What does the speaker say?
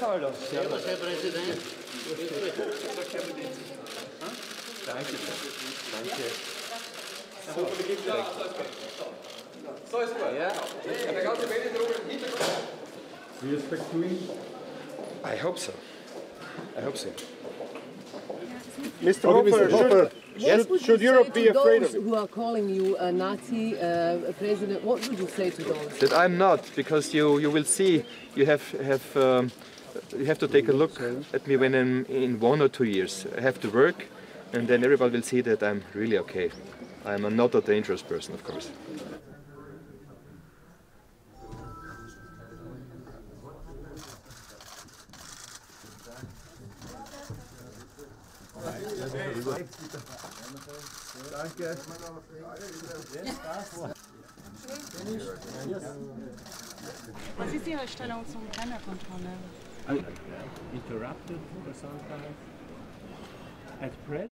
Carlos, Servus, Herr Präsident. danke. Danke. So ist gut. Ja. Der ganze Medien drum im Hintergrund. Do you expect? I hope so. I hope so. Mr. Hofer, should, What would should you Europe be afraid those of? who are calling you a Nazi uh, president? What would you say to those? That I'm not, because you, you will see, you have, have, um, you have to take a look at me when I'm in one or two years. I have to work, and then everybody will see that I'm really okay. I'm not a dangerous person, of course. Was ist Ihre Stellung zum Brennerkontrolle? Interrupted for some time. At press?